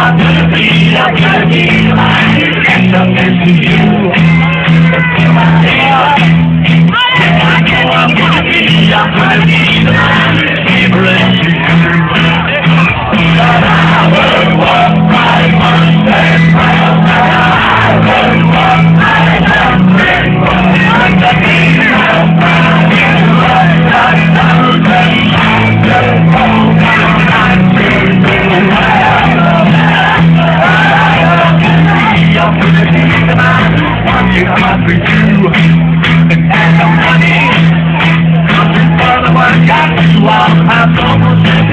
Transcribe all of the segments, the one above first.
I'm gonna be, I'm gonna be mine. And the best you. I'm out you. And that's the money. Further, I got you. I'll have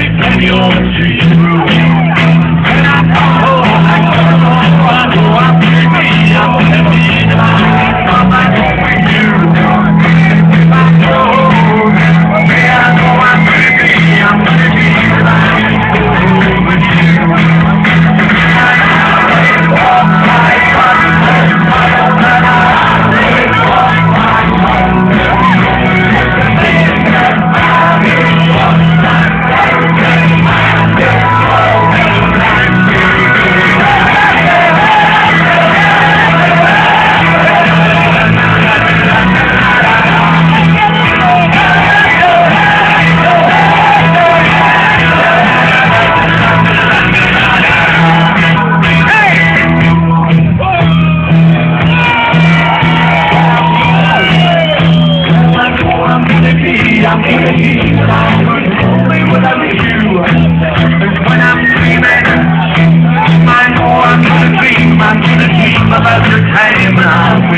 about your time, I'm